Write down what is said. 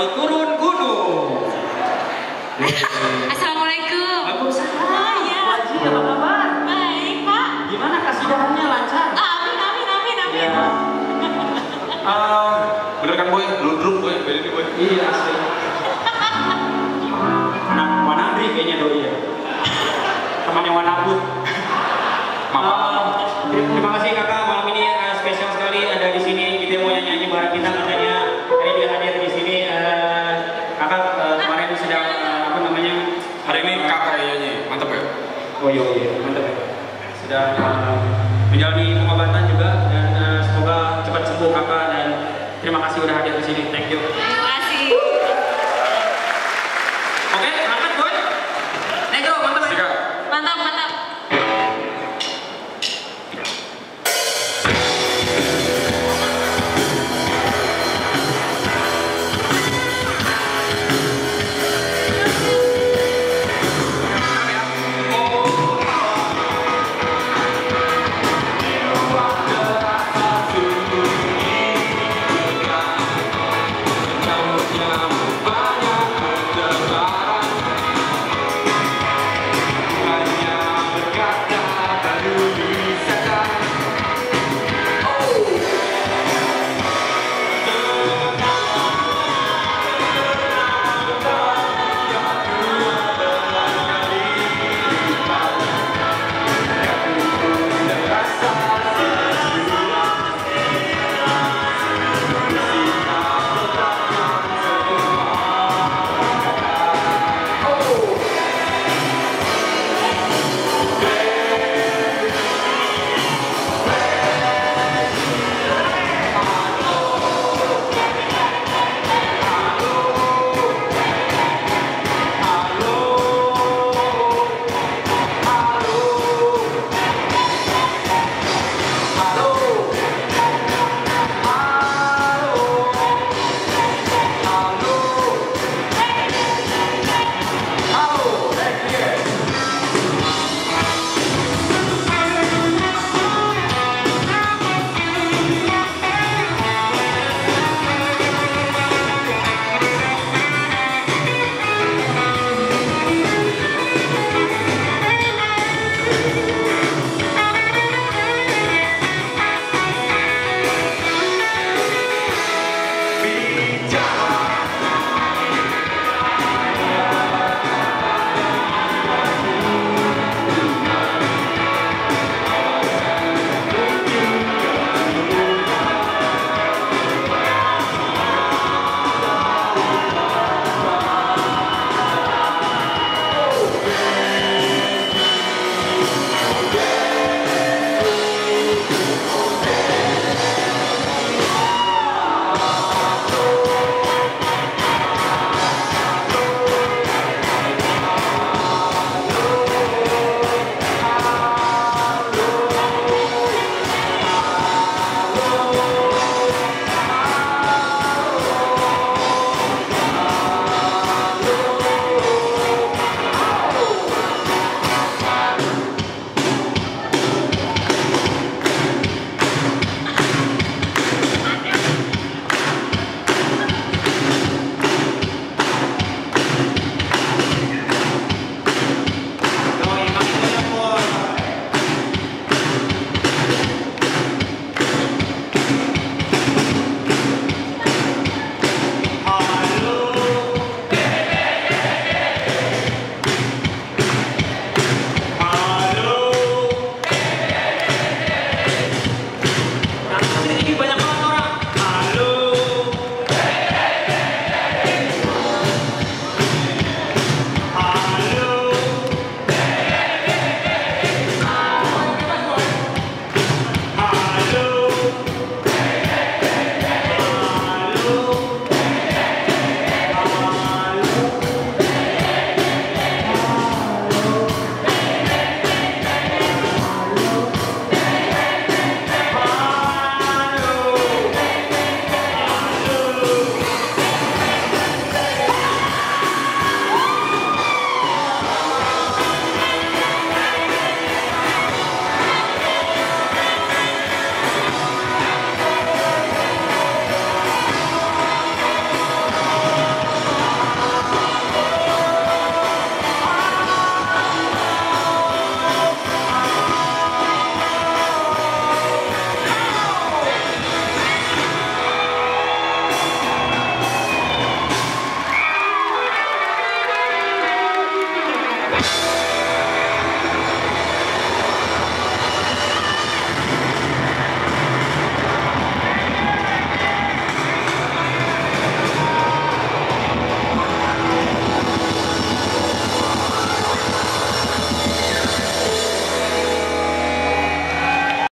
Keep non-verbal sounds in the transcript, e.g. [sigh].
baru turun gunung. [laughs] Assalamualaikum. Waalaikumsalam. Ah, ya. Haji, apa kabar? Baik, Pak. Gimana kasidahannya lancar? Amin, amin, amin, amin. Ya. Eh, [laughs] Bener kan boy? Ludruk boy, beda nih boy. iya asli. Anak Wanadri kayaknya doi ya. Temannya Wanabut. Mama. Eh, terima kasih kakak malam ini eh, spesial sekali ada di sini Boyo ya. Mantap ya. Sudah uh, menjalani pengobatan juga dan uh, semoga cepat sembuh kakak dan terima kasih sudah hadir di sini. Thank you. Terima kasih. Oke okay, boy. Negro mantap mantap mantap.